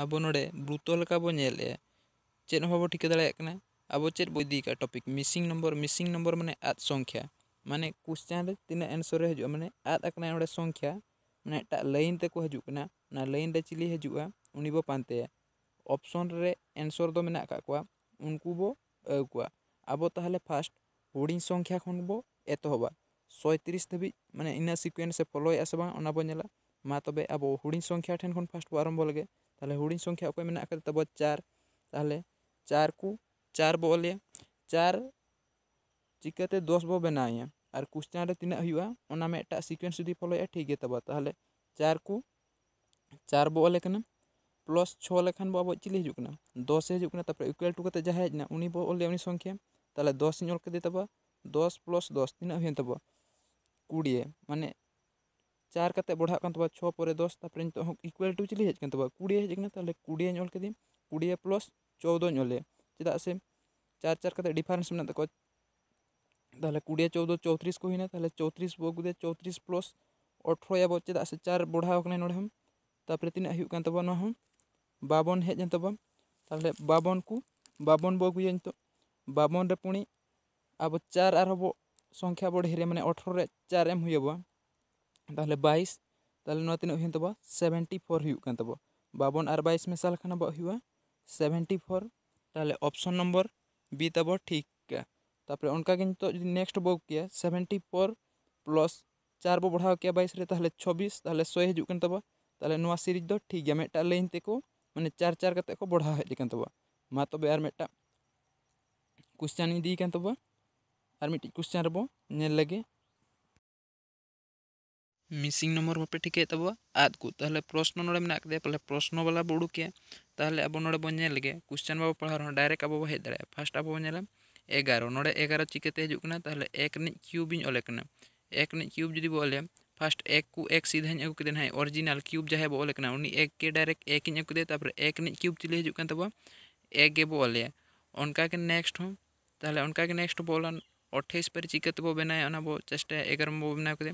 ᱟᱵᱚ ᱱᱚᱰᱮ ᱵᱨᱩᱛᱚ ᱞᱮᱠᱟ ᱵᱚ ᱧᱮᱞᱮᱜᱼᱟ ᱪᱮᱫ ᱦᱚᱸ ᱵᱟᱵᱚ ᱴᱷᱤᱠᱟᱹ ᱫᱟᱲᱮᱭᱟᱜ ᱠᱟᱱᱟ ᱟᱵᱚ ᱪᱮᱫ ᱵᱚ ᱤᱫᱤ ᱠᱟᱜᱼᱟ topic missing number missing number ᱢᱟᱱᱮ ᱟᱫ ᱥᱚᱝᱠᱷᱟ ᱢᱟᱱᱮ ᱠᱳᱥᱪᱟᱱ ᱨᱮ ᱛᱤᱱᱟᱹᱜ ᱮᱱᱥᱟᱨ ᱨᱮ ᱦᱤᱡᱩᱜᱼᱟ ᱢᱟᱱᱮ ᱟᱫ ᱟᱠᱟᱱᱟ ᱱᱚᱰᱮ ᱥᱚᱝᱠᱷᱟ ᱢᱟᱱᱮ ᱢᱤᱫᱴᱟᱜ ᱞᱟᱭᱤᱱ ᱛᱮᱠᱚ ᱦᱤᱡᱩᱜ ᱠᱟᱱᱟ ᱚᱱᱟ ᱞᱟᱭᱤᱱ ᱨᱮ ᱪᱤᱞᱤ ᱦᱤᱡᱩᱜᱼᱟ ᱩᱱᱤ ᱵᱚ ᱯᱟᱱᱛᱮᱭᱟ ᱚᱯᱥᱚᱱ ᱨᱮ ᱮᱱᱥᱚᱨ ᱫᱚ ᱢᱮᱱᱟᱜ ᱟᱠᱟᱫ ᱠᱚᱣᱟ ᱩᱱᱠᱩ ᱵᱚ ᱟᱹᱜᱩ ᱠᱚᱣᱟ ᱟᱵᱚ ᱛᱟᱦᱚᱞᱮ ᱯᱷᱟᱥᱴ ᱦᱩᱰᱤᱧ ᱥᱚᱝᱠᱷᱟ ᱠᱷᱚᱱ ᱵᱚ ᱮᱛᱚᱦᱚᱵᱟ ᱥᱚᱭᱛᱨᱤᱥ ᱫᱷᱟᱹᱵᱤᱡ ᱢᱟᱱᱮ ᱤᱱᱟᱹ ᱥᱤᱠᱩᱭᱮᱱᱥ ᱮ ᱯᱷᱳᱞᱳᱭᱮᱫᱼᱟ ᱥᱮ ᱵᱟᱝ ᱚᱱᱟ ᱵᱚ ᱧᱮᱞᱟ ᱢᱟ ᱛᱚᱵᱮ ᱟᱵᱚ ᱦᱩᱰᱤᱧ ᱥᱚᱝᱠᱷᱟ ᱴᱷᱮᱱ ᱠᱷᱚᱱ ᱯᱷᱟᱥᱴ ᱵᱚ ᱟᱨᱟᱢᱵᱚ ᱞᱮᱜᱮ ᱛᱟᱦᱚᱞᱮ ᱦᱩᱰᱤᱧ ᱥᱚᱝᱠᱷᱟ ᱚᱠᱚᱭ ᱢᱮᱱᱟᱜ ᱟᱠᱟᱫ ᱛᱟᱵᱚᱱᱟ ᱪᱟᱨ ᱛᱟᱦᱚᱞᱮ ᱪᱟᱨ ᱠᱚ ᱪᱟᱨ ᱵᱚ ᱚᱞᱮᱭᱟ ᱪᱟᱨ ᱪᱤᱠᱟᱹᱛᱮ ᱫᱚᱥ ᱵᱚ ᱵᱮᱱᱟᱣᱮᱭᱟ ᱟᱨ ᱠᱳᱥᱪᱟᱱ ᱨᱮ ᱛᱤᱱᱟᱹᱜ ᱦᱩᱭᱩᱜᱼᱟ ᱚᱱᱟ ᱢᱤᱫᱴᱟᱜ ᱥᱤᱠᱩᱭᱮᱱᱥ ᱡᱩᱫᱤ ᱯᱷᱳᱞᱳᱭᱮᱫᱼᱟ ᱴᱷᱤᱠ ᱜᱮ ᱛᱟᱵᱚᱱᱟ ᱛᱟᱦᱚᱞᱮ ᱪᱟᱨ ᱠᱚ ᱪᱟᱨ ᱵᱚ ᱚᱞᱮ ᱠᱟᱱᱟ ᱯᱞᱟᱥ ᱪᱷᱚ ᱞᱮᱠᱷᱟᱱ ᱵᱚ ᱟᱵᱚ ᱪᱤᱞᱤ ᱦᱤᱡᱩᱜ ᱠᱟᱱᱟ ᱫᱚᱥᱮ ᱦᱤᱡᱩᱜ ᱠᱟᱱᱟ ᱛᱟᱨᱯᱚᱨᱮ ᱤᱠᱩᱭᱮᱞ ᱴᱩ ᱠᱟᱛᱮ ᱡᱟᱦᱟᱸᱭ ᱦᱮᱡ ᱮᱱᱟ ᱩᱱᱤ ᱵᱚ ᱚᱞᱮᱭᱟ ᱩᱱᱤ ᱥᱚᱝᱠᱷᱟ ᱛᱟᱦᱚᱞᱮ ᱫᱚᱥᱤᱧ ᱚᱞ ᱠᱮᱫᱮ ᱛᱟᱵᱚᱱᱟ ᱫᱚᱥ ᱯᱞᱟᱥ ᱫᱚᱥ ᱛᱤᱱᱟᱹᱜ ᱦᱩᱭᱮᱱ ᱛᱟᱵᱚᱱᱟ ᱠᱩᱲᱤ ᱢᱟᱱᱮ चार बढ़ा छः पर दस तपर नित इकुअल टू चिली हजन तब। कूड़े हजना तेल कूड़े ओल के कूड़े प्लस चौदह ओल चेदा से चार चार डिफारेंस मे तेल कूड़े चौदह चौत्रिस को होना तेल तो चौत्रिस बोगुदे चौत्रिस प्लस अठारो चेदा से चार बढ़ा नोड़े तपर तीन तब बाबन हजन तब तेल बाबन को, बाबन बोगुया नित बाबन पुणी, अब चार आरोप संख्या बो ढेर मैंने अठारो चार एम होबा ताहले बस ताहले नुआ तीन सेवेंटी फोर हो बाबन और बस मशा लेखान अब हो सेवेंटी फोर तेल ऑप्शन नम्बर बी तब ठीक तापर उनका नित नेक्स्ट बो किए सेवेंटी फोर प्लस चार बो बढ़ाव किया बस छब्बीस तेल सौ हजन तेल ताहले सीरीज़ दो ठीक है मेटा लाइन तक माने चार चार करते को बढ़ाव हजन तब मा तब और मेटा कोश्चन इदी तब और मिट्टी कोश्चन रबो नेल लगे मिसिंग नंबर बापे ठिकाय तब आद को तो तहले प्रश्न नोड़े मे प्रश्न वाला बो उड़ूकिया तहले तो अब नोड़े बो नेलगे क्वेश्चन बाबो पढ़ा डायरेक्ट अब हे दाड़ा फास्ट अब एगारो, नोड़े एगारो चिकाते तो हजना तहले एक निज क्यूब इन एक क्यूब जुदी बो ओले फास्ट एक को, एक सीधा अगू के ना ओरिजिनल क्यूब जहाँ बो ओलेकना उनी एक के डायरेक्ट एक इन अगू तपर एक क्यूब चिले हजन तब एक बो ओले उनका नेक्स्ट हो तहले उनका नेक्स्ट बो ओला पर चिकाते बो बनाए बो चेष्टा, एगारो बो बनाए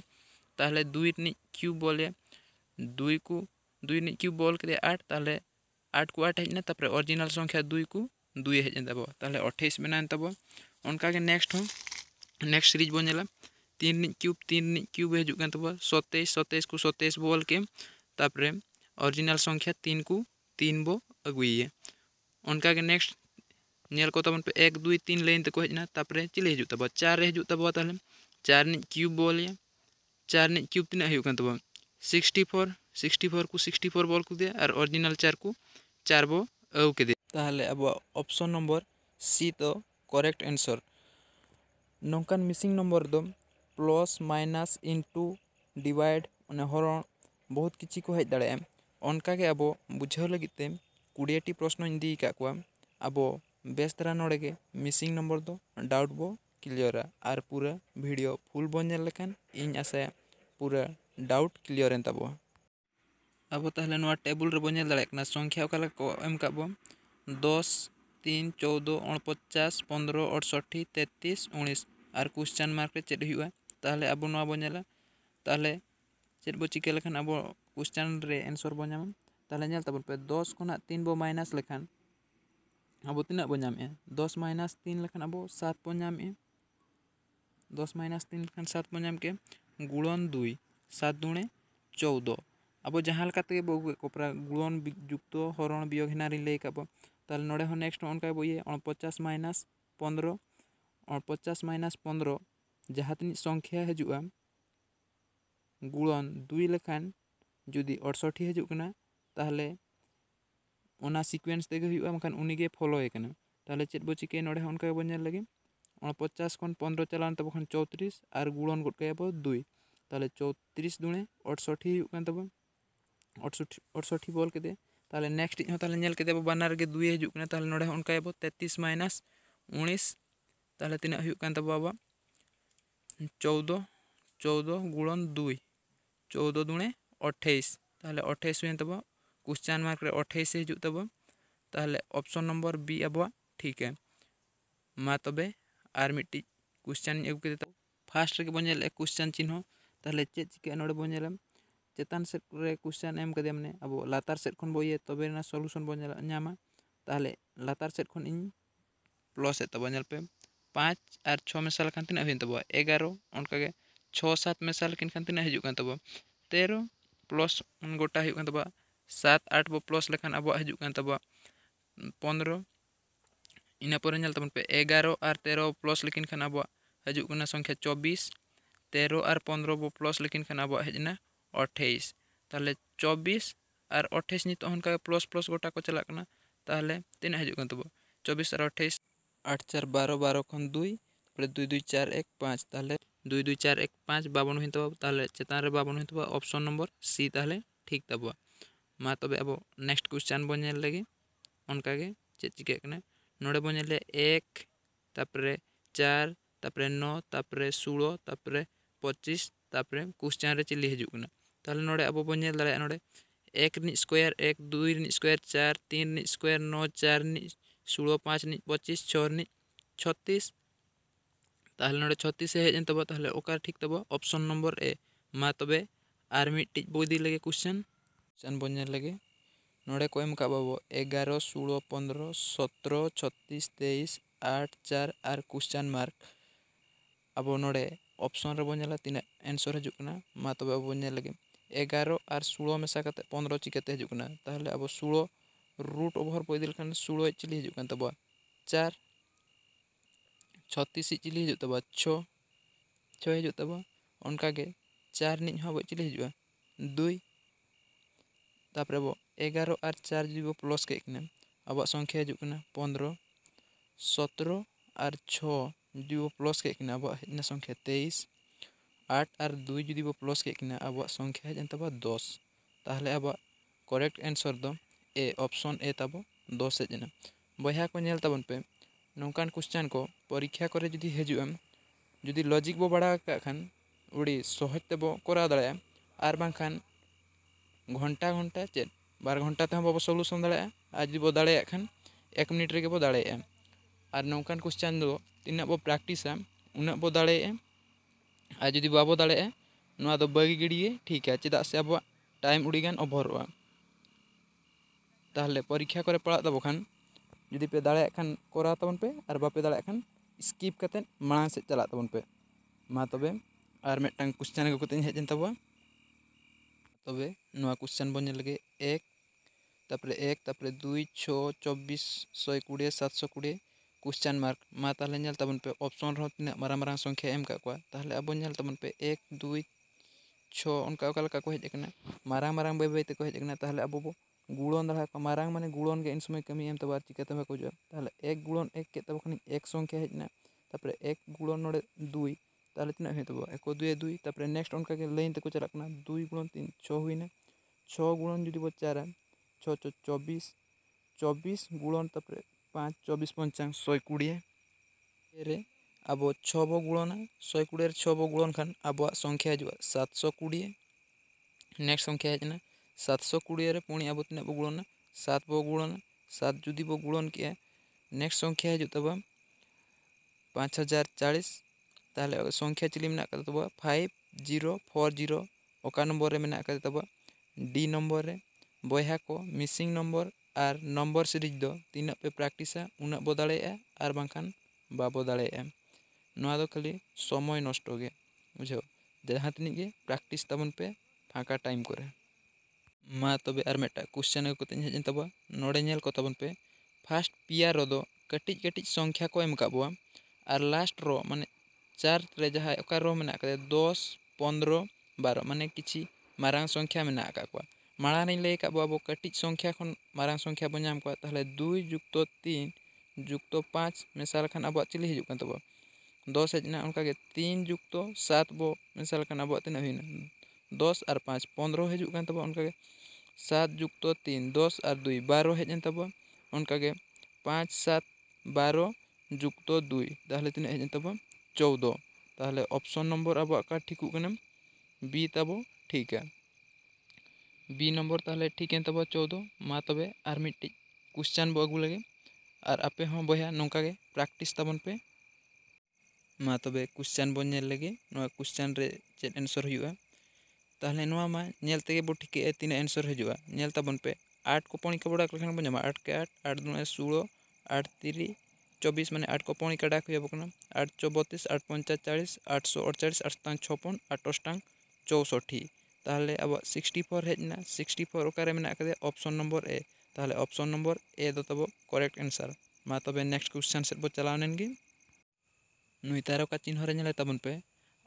तेल दुई क्यूब बोले दुई को दुई क्यूब बोल के आठ तेल आठ को आठ हजना तपर ओरिजिनाल संख्या दुई को दुई हजन देव तेल अठाईस बनाए देव उनका नेक्स्ट हूँ नेक्स्ट सीरीज़ बन जला तीन क्यूब तीन क्यूब हजन तब सतैश सतैश को सतैश बोल के तपर ओरिजिनाल संख्या तीन को तीन बो अगुए उनका नेक्स्ट नल को तबन पे एक दुई तीन लाइन तक हजना तपर चिले हजू चार चार क्यूब बोलिए चार ᱨᱤᱱᱤᱡ ᱠᱤᱭᱩᱵᱽ ᱛᱤᱱᱟᱹᱜ ᱦᱩᱭᱩᱜ ᱠᱟᱱ ᱛᱟᱵᱚᱱᱟ ᱥᱤᱠᱥᱴᱤ ᱯᱷᱳᱨ ᱥᱤᱠᱥᱴᱤ ᱯᱷᱳᱨ ᱠᱚ ᱥᱤᱠᱥᱴᱤ ᱯᱷᱳᱨ ᱵᱚᱞ ᱠᱮᱫᱮᱭᱟ ᱟᱨ ᱚᱨᱤᱡᱤᱱᱟᱞ ᱪᱟᱨ ᱠᱚ चार बो अव के ताहले अब ऑप्शन नंबर सी तो करेक्ट आंसर नौकान मिसिंग नंबर दो प्लस माइनस इनटू डिवाइड हर बहुत किसी को हज दाड़े अब बुझे लगे कुड़ियाटी प्रश्न इदी का अब बेस धारा नोड़े मिसिंग नंबर दो डाउट बो क्लियरा और पूरा भिडियो फुल बनलेखान इन आशे पूरा डाउट क्लियर क्लियरें अब तेल टेबुल दाड़ा संख्या अका को दस तीन चौदह उनपचास पंद्रह अड़सठी तेतीस उन्नीस और क्वेश्चन मार्क चेक तेल अब बोला तेल चेक बो चिके अब क्वेश्चन रे एंसर बोलता पे दस खुना तीन बो माइनस लेखान अब तीन बोमे दस माइनस तीन लेखान अब सात बोमे तिना बो 10 माइनस 3 लेखान अब 7 बो नाम 10 माइनस 3 लेखान 7 बो नाम के गुणन 2 7 दुणे 14 अब जहाँ लेकाते बो कोपरा गुणन युक्त हरण लई काबो ताहले नोडे नेक्स्ट ऑनका बो ये 50 माइनस 15 50 माइनस 15 जहाँ तीन संख्या हजुआ गुणन 2 लेखान जुदी 68 हजुकना ताहले ओना सिक्वेंस तेगे हुआ मखान उनीगे फॉलो एकना ताहले चेत बो बो 50 खन 15 चलान तब खन 34 और गुणन गोट के बो 2 ताहले 34 दुणे 68 हुकन तब अड़सठ अड़सठी बॉल के ताले नेक्स्ट हो ताले नेल के बानार के दुई हजु कना ताले नोडे उनका एबो 33 माइनस 19 ताले तिना तब बाबा 14 14 गुणन 2 14 दुणे 28 ताले 28 हुयन तब क्वेश्चन मार्क रे 28 हजु तब ताले ऑप्शन नंबर है मा तबे आर मिट्टी क्वेश्चन एगु के फास्ट रे बनेल क्वेश्चन चिन्ह। ताले चेक चिके नोडे बनेलम चेतान सेट रे क्वेश्चन एम कदे माने अब लातार सेट खन बो ये तबे ना सॉल्यूशन बो नामा ताहले लातार सेट खन इन प्लस तब पे। पाँच और छः मेसा लेकिन तीना हुई तब एगारो, उनका छः सात मेसा लेकिन खान तीना हजूक तब। तेरो प्लस गोटा तब। सात आठ बो प्लस लेखान अब हजूक तब। पंद्रो इन तब पे एगारो और तेरह प्लस लेकिन खान अब हजूक संख्या चौबीस तेरह और पंद्रो बो प्लस लेकिन खान अब हजना अट्ठाईस ताले चौबीस और अट्ठाईस नित प्लस प्लस गोटा को चलना ताहले तीन हजूक तब चौबीस और अट्ठाईस आठ चार बारो बारो खन दुई दुई दुई चार एक पाँच ताहले दुई दुई चार एक पाँच बावन हुई तब ताहले चेतान बावन हुई तब ऑप्शन नंबर सी ताहले ठीक तब मा तबे अब नेक्स्ट क्वेश्चन बन लगे उनका के चेक चिके नोड़े बन एक तापरे चार तापरे नौ तापरे षोलो तापरे पच्चीस तापरे क्वेश्चन रे चिल्ली हजूकना ताहले नोड़े अब बन दाड़ा नोड़े एक नि स्क्वायर एक दुई नि स्क्वायर चार तीन नि स्क्वायर नौ चार नि षोलो पाँच नि पच्चीस छः छत्तीस ताहले नोड़े छत्तीस हेजन तब ताहले ओका ठीक तब ऑप्शन नंबर ए मा तबे आर मिट्टी बोदी लगे क्वेश्चन क्वेश्चन बन लगे नोड़े को एम काबाबो एगारो षोलो पंद्रह सतरो छत्तीस, तेईस, आठ, चार, आर, क्वेश्चन मार्क। अब नोड़े ऑप्शन रे बन तीना एंसर हजना मा तबे अब बन लगे। एगारो और षोलो मेसा पंद्रह चिकाते हजना ताहले अब षोलो रूट ओभर बो इदिल षोलो चिली हजूक तब चार, छत्तीस चिली हजू तापर अब एगारो और चार जुदी बो प्लस के अब संख्या हजूक पंद्रह सतरो और छो बो प्लस के अब हजना संख्या तेईस आठ और दुई जुदी बो प्लस के अब संख्या हजन तब दस ताहले अब करेक्ट एंसर दो ए ऑप्शन ए तब दस हजना बया को नेल तबन पे नौकान क्वेश्चन को परीक्षा करे जुदी हजू जुदी लॉजिक बो बड़ा खान उड़ी सहज तब घंटा घंटा चेक बार घंटा ते बाबो सल्यूशन दाड़ा जुदी बो दाड़ा खान एक मिनट रे बो दाड़ा और नौकान क्वेश्चन दो तीना बो प्रैक्टिसा उना बो दाड़ा और जुदी बाबो दाड़ा बागी गिड़िए ठीक है चेदा से अब टाइम उड़ीगान ओभर ताहले परीक्षा करे पड़ा तब खान जुदी पे दाड़ा खान करा तबन पे और बापे दाड़ा खान स्किप मांग से चला तबन पे। मा तबे और मिट्टन क्वेश्चन अगुकते हेजन तब तबे नुआ क्वेश्चन बन लगे। एक, तापरे एक, तापरे दुई, छो, चौबीस, सौ कुड़े सात सौ कुड़े क्वेश्चन मार्क मा तबन पे ऑप्शन रहो तीना मारांग मारांग संख्या एम का ताहले अब पे एक, दुई, छो, उनका को हेजना मारांग मारांग बै बै ते को हेजना ताहले अब गुणन दाड़ा मारांग माने गुणन के इन समय कमी एम तब चिकाते को एक गुणन एक के तब एक संख्या हेजना तापरे एक गुणन नोड़े दुई ताहले तीना हुई तब एक दुई दुई तापरे नेक्स्ट उनका के लाइन ते को चलना दुई गुणन तीन छः हुईना छः गुणन जुदी बो चार छः छः चौबीस चौबीस गुणन तापरे पाँच चौबीस पंचांग शौ कुड़िए रे अब छः बो गुणना शौ कुड़िए छः बो गुणन खान अब संख्या हजू सात सौ कुड़िए नेक्स्ट संख्या हेजना सात सौ कुड़े पुणी अब तीन बो गुणना सात के नेक्स्ट संख्या चिली में तब फाइव ज़ीरो फोर ज़ीरो ओका नम्बर में तब डी नम्बर रे बया को मिसिंग नम्बर और नम्बर सीरीज़ तीन पे प्रैक्टिसा उना बो बाखान बाबो दाड़ा दो खाली समय नष्ट बुझे जहाँ तीन गे प्रैक्टिस पे फाँका टाइम करे मा तबे मेटा क्वेश्चन को हेजन तब नोड़े को तबन पे फास्ट पिया रो कटिज कटिज संख्या को का लास्ट रो में दस पंद्रह बारो माने किसी मारांग संख्या में माड़ा का अब कटिज संख्या खन मारांग संख्या को ताहले दुई जुक्त तीन जुक्त पाँच मेसा लेखान अब चिली हजूक तब दस हेजना उनका के तीन जुक्त सात बो लेखान अब तीना हुईना दस और पाँच पंद्रह हजूक तब उनका के सात जुक्त तीन दस और दुई बारो हेजन तब उनका पाँच सात बारो जुक्त दुई तीन हेजन तब चौदह। ताहले ऑप्शन नंबर अब का ठीक बी तब ठीक है। बी नंबर ताहले ठीक है तब चौदह। मा तबे और मिट्टी क्वेश्चन बो अगू लगे। और आपे हों बया नौका प्रैक्टिस तबन पे। मा तबे क्वेश्चन बन लगे। क्वेश्चन रे नोआ मा नेल तेगे बो ठिके तीन आंसर हजुआ नेल ताबन पे आठ को पौनी का बड़ा बो आठ के आठ आठ दुना सोलो आठ तीरी चौबीस माने आठ को पौनी का डाक हुआ आठ चौ आठ पंचा चालीस आठ सौ अड़चालीस, आठ तांग छप्पन, आठ अष्टांग चौसठी। ताहले अब सिक्सटी फोर हेजना सिक्सटी फोर ओकारे मेना कदे ऑप्शन नंबर ए ताहले ऑप्शन नम्बर ए दो तब करेक्ट आंसर मा तबे नेक्स्ट क्वेश्चन सेट बो चलावनेन गे। नुई तारो का चिन्ह तबन पे।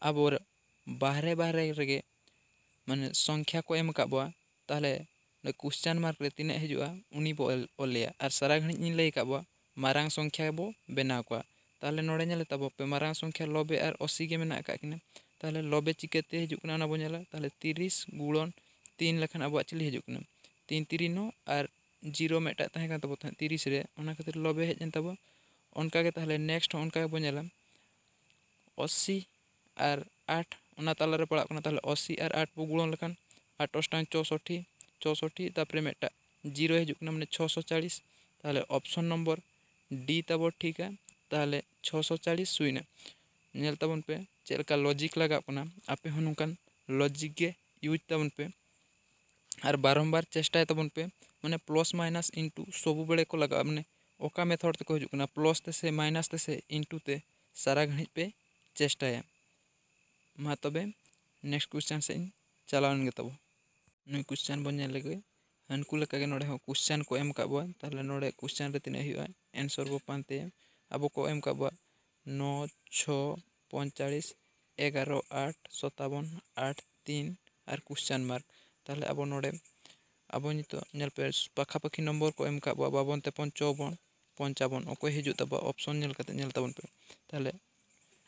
अब बाहरे बाहरे रेगे माने संख्या को एम क्वेश्चन मार्क रे तीन हजुआ उनी बो और सारा घणी इन बो मारांग संख्या बो तब पे मारांग संख्या लबे और असी के किना ताहले लबे चिकेते हजुकना ना बो नेला ताहले 30 गुणन 3 लेखन अब चिली हजुकना 3 3 नो और ज़ीरो मेटा तब 30 रे ओना खातिर लबे हेजन तब के ताहले नेक्स्ट उनका के बो नेला 80 और 8 ओना ताला पड़ा 80 और 8 बो गुणन लेखन 8 अष्टांग 64 64 तापरे मेटा ज़ीरो हजुकना माने 640 ताहले ऑप्शन नंबर डी तब ठीक है, ताहले छसो चालीस सुईना नेल पे चलका लॉजिक लगा आपे हनुकान लॉजिक के यूज़ तबन पे और बारंबार चेष्टा तबन पे मैंने प्लस माइनस इंटू सब बड़े को लगा मैंने ओका मेथड ते हजना प्लस ते से माइनस ते से इंटू ते सारा घड़ी पे चेष्टाया मा तबे नेक्स्ट क्वेश्चन से चलावन तब। नुई क्वेश्चन बन लगे। हनकू लेके नोड़े हो क्वेश्चन को एम ताहले नोड़े क्वेश्चन रे तिने हुआ आंसर बो पानते अब को एम काबो नौ छ पंचाश एगारो आठ सतावन आठ तीन और क्वेश्चन मार्क ताहले अब नोड़े अब नितो नेल पे पाखापाखी नंबर को एम काबो बावन तेपन चौवन पंचावन ओको हिजु तब ऑप्शन नेल कते नेल तबन पे ताहले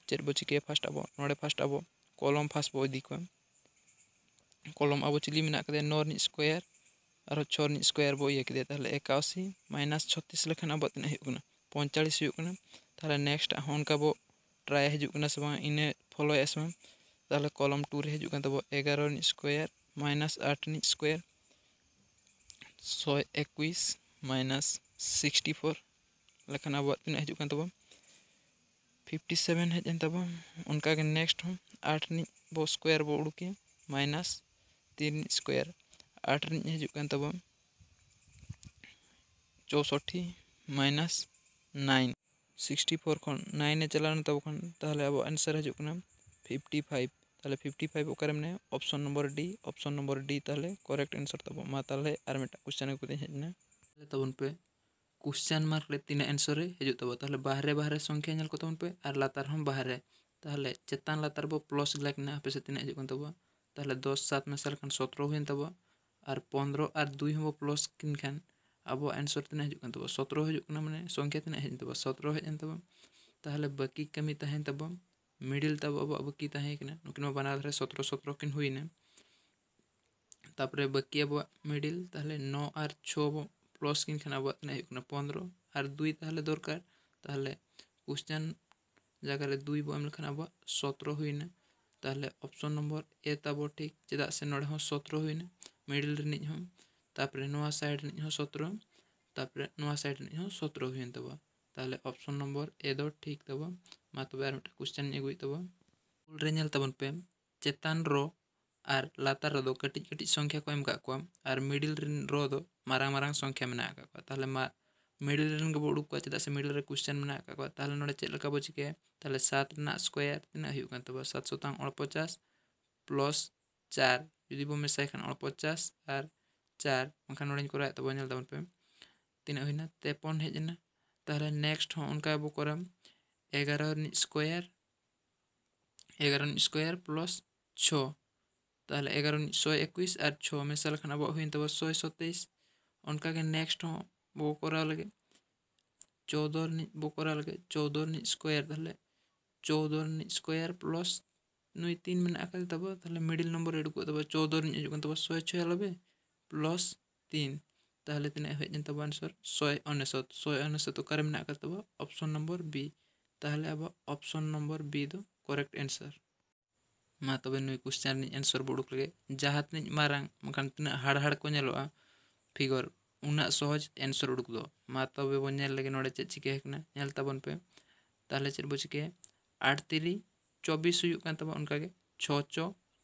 चेर बो चिके फास्ट अब नोड़े फास्ट अब कलम फास्ट बो इदी को कलम अब चिली मेना कदे नॉर स्क्वायर और छर स्क्वायर बो ताहले एकाशी माइनस छत्तीस लेखान अब तीन पंचाश ताहले नेक्स्ट उनका बो ट्राई हजना से इन फलो से कलम टू रे तब एगारो स्क्वायर माइनस आठ स्क्वायर सौ एक माइनस सिक्सटी फोर लेखान अब तीन हजून तब फिफ्टी सेवेन हजन तब उनका नेक्स्ट आठ बो स्क्वायर बो उड़ूकी माइनस तीन आठ हजून तब चौसठी माइनस नाइन। सिक्सटी फोर खन नाइन चलाना तब खन अब आंसर हजूना फिफ्टी फाइव। ताहले फिफ्टी फाइव ओकर मैंने option number D, option number D ताहले करेक्ट आंसर तब मेटा क्वेश्चन हजना तबन पे क्वेश्चन मार्क तीन आंसर हजू तब। ताहले बाहरे बाहरे संख्या को पे, आर लातार हम बाहरे। ताहले चेतान लातार बो प्लस लाइक पे से तीन हजू तब। ताहले दस सात में साल खान सत्रह हुई तब। और पंद्रह और दुई हम प्लस किन खान अब आंसर तीन हजून तब सत्रह हजून माने संख्या तीन हज तब सत्रह हजन तब ताहले बाकी कमी तहन तब मिडिल तब अब बाकी तहन नुकिन बना धारे सत्रह सत्रह किन हुईने तापरे बाकी अब मिडिल ताहले नौ और छो प्लस किन खान अब हजून पंद्रह और दुई ताहले दरकार ताहले क्वेश्चन जगह दुई बो एम लेखान अब सत्रह हुईने ताहले ऑप्शन नंबर ए तब ठीक चेदा से नोड़े हो मिडिल रिनिज हम तापरे हो हो सत्रह हुई तब ताहले ऑप्शन नंबर ए दो ठीक तब मा तब आर क्वेश्चन एगुई तब रे नेल तबन पे चेतान रो और लातार रो दो कटिज कटिज संख्या को मिडिल रो दो मारांग मारांग संख्या मा मिडिल रिन के चेदा से मिडिल रे क्वेश्चन मेना का को ताहले नोड़े चेद लका बो चिके ताहले 7 ना स्क्वायर तना हुई कान तब 750 प्लस 4 जुदी बो मेसा खान 50 और चार बखा नोड़े करा पे तीन हुईना तेपन हेजना ताहले नेक्स्ट हो उनका बो करम एगारो स्क्वायर एगारो स्क्वायर प्लस छो ताहले एगारो इक्कीस और छो मेसाल खान अब सौ सत्ताईस उनका नेक्स्ट हो बो करा लगे चौदह बो करा लगे चौदह स्क्वायर ताहले चौदह स्क्वायर प्लस नुई तीन में आकर तब ताहले मिडिल नंबर एडुको तब चौदह तब सौ छयानबे प्लस तीन ताहले तीन हजन तब आंसर शय अनेसत शय अनेसत ओकर में आकर तब ऑप्शन नंबर बी ताहले अब ऑप्शन नंबर बी दो करेक्ट आंसर मा तबे नुई क्वेश्चन नि आंसर बुडुक लगे जहाँ तीन मारांग मकान तीन हाड़ हाड़ को नेलोआ फिगर उना सहज आंसर उडुक दो मा तबे बो नेल लगे नोड़े चेक चिके हकना नेल तबन पे ताहले चेक बो चिके आठ तिरी चौबीस होगा तब उनका छः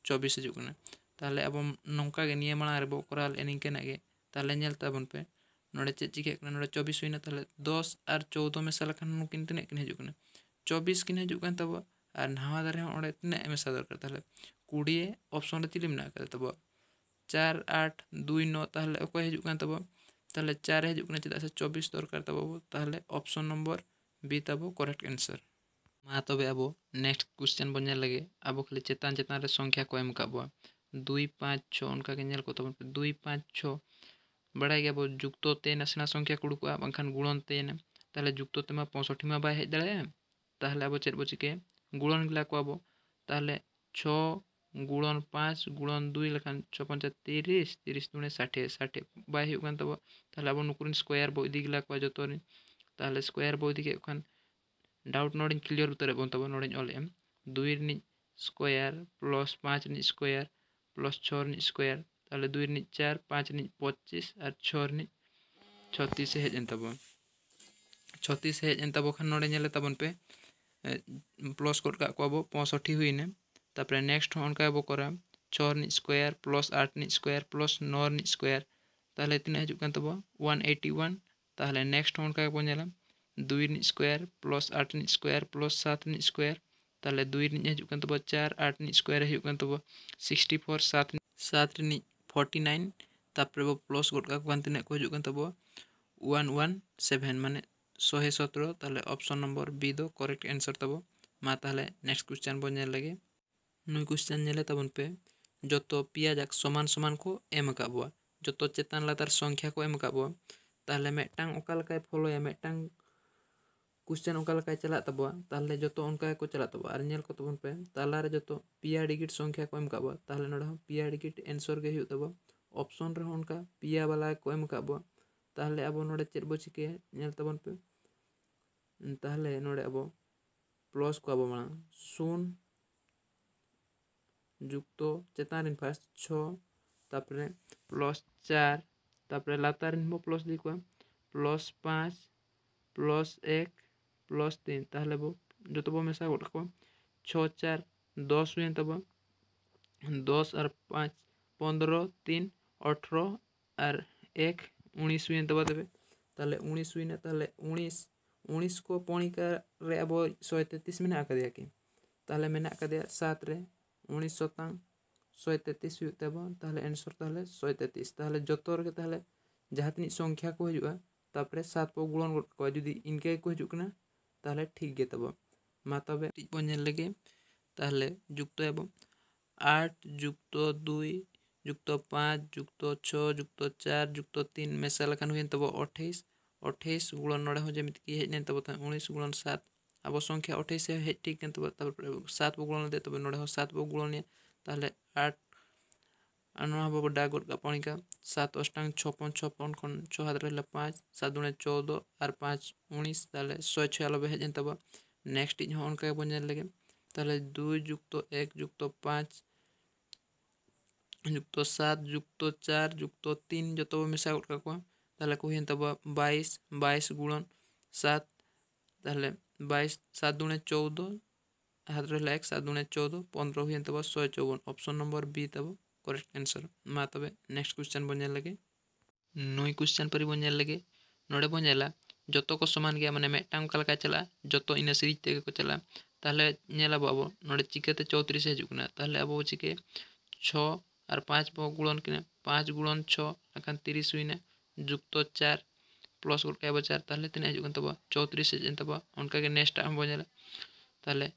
चौबीस हजना ताले अब नौका निये मांग रे करा निकाना ताबन पे नोड़े चे चिका नोड़े चौबीस होना ताले दस और चौदह मसाल नुकिन तीन किन चौबीस किन हजन तब और नवा दारे तीन मसा दरकार ताले कुड़िए अपशन चिली मे चार आठ दुई नौ ताले अकय हजन चार हजना चेदा से चौबीस दरकार तब अपशन नम्बर बी, तब करेक्ट एनसार ᱢᱟ ᱛᱚᱵᱮ ᱟᱵᱚ ᱱᱮᱠᱥᱴ ᱠᱩᱥᱪᱮᱱ ᱵᱚᱱ ᱧᱮᱞ ᱞᱟᱹᱜᱤᱫ ᱟᱵᱚ ᱠᱷᱟᱹᱞᱤ ᱪᱮᱛᱟᱱ ᱪᱮᱛᱟᱱ ᱨᱮ ᱥᱚᱝᱠᱷᱟ ᱠᱚ ᱮᱢ ᱠᱟᱜ ᱵᱚᱱᱟ ᱫᱩᱭ ᱯᱟᱸᱪ ᱪᱷᱚ ᱚᱱᱠᱟᱜᱮ ᱧᱮᱞ ᱠᱚ ᱛᱟᱵᱚᱱ ᱯᱮ ᱫᱩᱭ ᱯᱟᱸᱪ ᱪᱷᱚ ᱵᱟᱲᱟᱭ ᱜᱮᱭᱟᱵᱚ ᱡᱩᱠᱛᱚ ᱛᱮ ᱱᱟᱥᱮᱱᱟᱜ ᱥᱚᱝᱠᱷᱟ ᱠᱚ ᱩᱰᱩᱠᱚᱜᱼᱟ ᱵᱟᱝᱠᱷᱟᱱ ᱜᱩᱲᱚᱱ ᱛᱮ ᱛᱟᱦᱚᱞᱮ ᱡᱩᱠᱛᱚ ᱛᱮᱢᱟ ᱯᱚᱸᱥᱚᱴᱷᱤ ᱢᱟ ᱵᱟᱭ ᱦᱮᱡ ᱫᱟᱲᱮᱭᱟᱜᱼᱟ ᱛᱟᱦᱚᱞᱮ ᱟᱵᱚ ᱪᱮᱫ ᱵᱚ ᱪᱤᱠᱟᱹᱭᱟ ᱜᱩᱲᱚᱱ ᱜᱮᱞᱟ ᱠᱚᱣᱟ ᱠᱚᱣᱟᱵᱚ ᱛᱟᱦᱚᱞᱮ ᱪᱷᱚ ᱜᱩᱲᱚᱱ ᱯᱟᱸᱪ ᱜᱩᱲᱚᱱ ᱫᱩᱭ ᱞᱮᱠᱷᱟᱱ ᱪᱷᱚ ছপঞ্চা ᱛᱤᱨᱤᱥ ᱛᱤᱨᱤᱥ ᱫᱩᱲᱮ ᱥᱟᱴᱷᱮ ষাটে ᱵᱟᱭ ᱦᱩᱭᱩᱜ ᱠᱟᱱ ᱛᱟᱵᱚ ᱛᱟᱦᱚᱞᱮ ᱟᱵᱚ ᱱᱩᱠᱩ ᱨᱮᱱ ᱥᱠᱳᱭᱟᱨ ᱵᱚ ᱤᱫᱤ ᱜᱮᱞᱟ ᱠᱚᱣᱟ ᱡᱚᱛᱚ ᱨᱮᱱ ᱛᱟᱦᱞᱮ ᱥᱠᱚᱭᱟর ᱵᱚ ᱤᱫᱤ ᱠᱮᱫ ᱠᱷᱟᱱ डाउट ᱱᱚᱰᱮᱧ ᱠᱞᱤᱭᱟᱨ ᱩᱛᱟᱹᱨᱮᱫ ᱛᱟᱵᱚᱱ ᱱᱚᱰᱮᱧ ᱚᱞᱮᱫᱼᱟ ᱫᱩᱭ ᱨᱤᱱᱤᱡ ᱥᱠᱳᱭᱟᱨ ᱯᱞᱟᱥ ᱯᱟᱸᱪ प्लस छः रिज स्कोयर तेल दुई चार पाँच पचिस और छः रिज छत्तीस हजन तब छत्तीस हजन तब खान नोड़े पे प्लस गड का पौसठी हुईना तपर नेक्स्ट उनका बो करा छः रिज प्लस आठ रिज स्कोयर प्लस नौ रिज स्कोयर तेल तीन हज़ार वन एटी वन तेल नेक्स्ट उनका बोला दुई स्कोर प्लस आठ स्कोर प्लस सात स्कोर तेल ताले दुई रिज तब चार आठ रिज स्कोर हजू सिक्सटी फोर सात सात फोर्टी नाइन तापर बो प्लस गट का कन तने को वन कन तब 117 माने 117 ताले ऑप्शन नंबर बी दो करेक्ट एनसर तब मा नेक्स्ट क्वेश्चन बोल लगे नई क्वेश्चन नेले तबन पे जो पिया जाक समान समान को एम जो तो चेतान लातार संख्या को एम काबवा ताले मेटांग फलोया मेटा क्वेश्चन अंका चलता तेल जो अंका को चलता और निल पे तलारे जो पे डिगिट संख्या को पिया डिगिट एनसर गेब ऑप्शन रहा उनका पिया वाला को तेल अब ना चेक बो चिकेलताबन पे तेल ना अब प्लस को अब मांग शून जुक्त चतान फास्ट छपर प्लस चार लातार प्लस दी को प्लस पाँच प्लस एक ᱯᱞᱚᱥ ᱛᱤᱱ ᱛᱟᱦᱚᱞᱮ जो ᱡᱚᱛᱚ ᱵᱚ ᱢᱮᱥᱟ ᱜᱚᱫ ᱠᱚᱣᱟ ᱪᱷᱚ ᱪᱟᱨ दस हुए तब तो दस और पाँच, पंद्रह, तीन, अठारह और एक, उन्नीस हुए तब तेरे तेल उन्नीस हुई तेल उन्नीस उन्नीस को पणिका रे अब शहे तेतीस मेना कि तेल मेना सात रे उन्नीस शतांग शहे तेतीस तेल एनसर तेल शहे तेतीस तेल जो रे तेल जहाँ तीन संख्या को हजूँ तपर सात पो गुणन गड जुदी, इनके को हजूँ ᱛᱟᱦᱞᱮ ठीक ᱜᱮ ᱛᱟᱵᱚ ᱢᱟ ᱛᱚᱵᱮ ᱠᱟᱹᱴᱤᱡ ᱵᱚᱱ ᱧᱮᱞ ᱞᱮᱜᱮ आठ जुक्त दुई जुक्त पाँच जुक्त छः जुक्त चार जुक्त तीन मेसा लेखान हुए तब अठाई अठाई गुणन नड़े हो जमी कि हेन तब उन्नीस गुणन सात अब संख्या अठाईस ठीक तब सात गुण दे तब नड़े हो सात बो गुणन आठ अनुमान बाबा डाकोर सात अष्टांग छप्पन छप्पन खन छः हाथ रहा पाँच सात दुणे चौदह और पाँच उन्नीस तेल सौ छियानबे हजन नेक्स्ट इज़ बन लगे तेल दुई जुक्त एक जुक्त पाँच जुक्त सात जुक्त चार जुक्त तीन जो मिसा गड का बस बस गुणन सात तेल बस सात दुणे चौदह हाथ रहा एक सात दुणे चौदह पंद्रह हुए तब सौ चौवन ऑप्शन नंबर बी तब करेक्ट आंसर मतलब नेक्स्ट क्वेश्चन बन जाए लगे। नुई क्वेश्चन पर बन लगे। नोड़े बन जो को समान गया, मैंने मिट्टा का चला जो इन सीरीज़ तक को चला। ताहले अब नोड़े चिकाते चौत्रिस हजना ताहले अब चिके छ और पाँच गुणन किना। पाँच गुणन छान तीस हुईना। जुक्त चार, प्लस गोट चार। ताहले तीन हजन चौत्रिस हजन तब, उनका नेक्स्ट हम बोला ताहले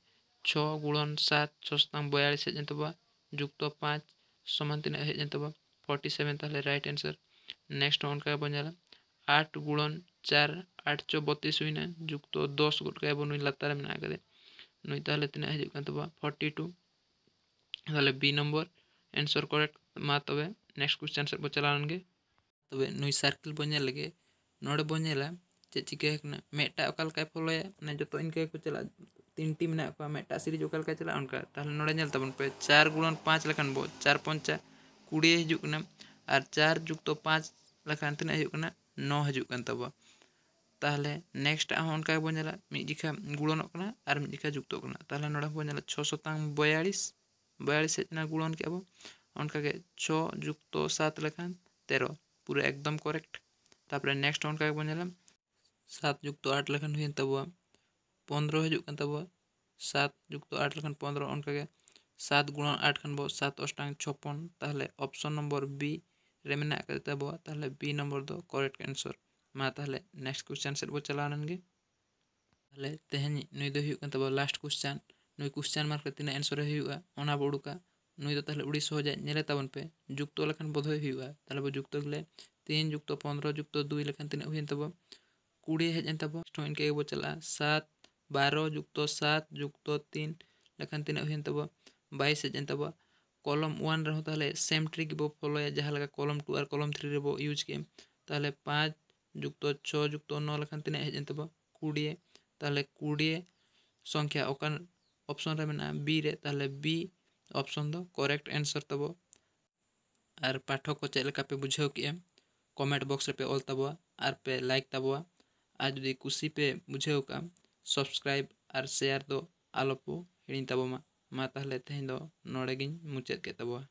छ गुणन सात छतांग बयालीस हजन तब, जुक्त पाँच ସମାନ ଜାଣିଥିବ ଫର୍ଟି ସେଭେନ୍ ତାହେଲେ ରାଇଟ୍ ଆନ୍ସର୍ ନେକ୍ସଟ୍ ଅଙ୍କା ବଞ୍ଜାଲା आठ गुणन चार, आठ चौ बतीस हुईना जुक्त दस गुट का बन लातार में आगे नई तीन तना हजबा फोर्टी टू ताले बी नंबर एनसर करेक्ट मा तब नेक्स्ट क्वेश्चन सर चलान गे तबे नई सार्किल बन लगे। नोड़े बन चेक चिका मेटा अकाल का फलोया जो तो इनका चला तीन टीम में मेटा सीरीज़ ओका चला नाता पे चार गुणन पाँच लेखान बो चार पंचा कुड़ी हजना और चार जुक्त पाँच लेखान तीन नौ हजना तब तेल नेक्स्ट उनका बो मिड जिखा गुणन और मिड जिखा जुक्त ताहले नोड़े बो छो शतांग बयालीस बयालीस हजना गुणन के बो उनका छो जुक्त सात लेखान तेर पूरा एकदम करेक्ट तापर नेक्स्ट उनका बो सात जुक्त आठ लेखान तब पंद्रह हजूक सात जुक्त तो आठ लेखान पंद्रह, उनका सात गुणन आठ खान बो सात अष्टांग छपन ताहले ऑप्शन नंबर बी रे मेना तब ताहले बी नंबर दो करेक्ट आंसर मा ताहले नेक्स्ट क्वेश्चन से बो चलानगे ताहले तेहेन नुई दो लास्ट क्वेश्चन नई क्वेश्चन मार्क तीन आंसर होना बो उडुका नई दो उड़ी सहजा नेले पे जुक्त लेखान बोधे जुक्त गले तीन जुक्त पंद्रह जुक्त दुई लेखान तीन हुई तब कुड़ी हेजन तब इनके बो चला, सात ᱵᱟᱨᱚ ᱡᱩᱠᱛᱚ ᱥᱟᱛ ᱡᱩᱠᱛᱚ ᱛᱤᱱ ᱞᱮᱠᱷᱟᱱ ᱛᱤᱱᱟᱹᱜ ᱦᱩᱭᱮᱱ ᱛᱟᱵᱚᱣᱟ ᱵᱟᱭᱤᱥ ᱦᱮᱡ ᱮᱱ ᱛᱟᱵᱚᱣᱟ ᱠᱚᱞᱚᱢ ᱳᱣᱟᱱ ᱨᱮᱦᱚᱸ ᱛᱟᱦᱚᱞᱮ ᱥᱮᱢ ᱴᱨᱤᱠ ᱵᱚ ᱯᱷᱚᱞᱳᱭᱟ ᱡᱟᱦᱟᱸ ᱞᱮᱠᱟ ᱠᱚᱞᱚᱢ ᱴᱩ ᱟᱨ ᱠᱚᱞᱚᱢ ᱛᱷᱨᱤ ᱨᱮᱵᱚ ᱤᱭᱩᱡᱽ ᱠᱮᱜᱼᱟ ᱛᱟᱦᱚᱞᱮ ᱯᱟᱸᱪ ᱡᱩᱠᱛᱚ ᱪᱷᱚ ᱡᱩᱠᱛᱚ नौ लेखान तीन हज कूड़े तेल कूड़े संख्या ओकान अपशन रे मेना बी रे ताले बी अपशन दो करेक्ट आंसर तब और पाठक को चेलका पे बुझे के कमेंट बॉक्स पे ऑल तब और पे लाइक तब और जुदी कुशी पे बुझे का ᱥᱟᱵᱥᱠᱨᱟᱭᱤᱵ ᱟᱨ ᱥᱮᱭᱟᱨ ᱫᱚ ᱟᱞᱚ ᱠᱚ ᱦᱤᱲᱤᱧ ᱛᱟᱵᱚ ᱢᱟ ᱢᱟ ᱛᱟᱦᱚᱞᱮ ᱛᱮᱦᱮᱧ ᱫᱚ ᱱᱚᱰᱮ ᱜᱤᱧ ᱢᱩᱪᱟᱹᱫ ᱠᱮᱫ ᱛᱟᱵᱚᱣᱟ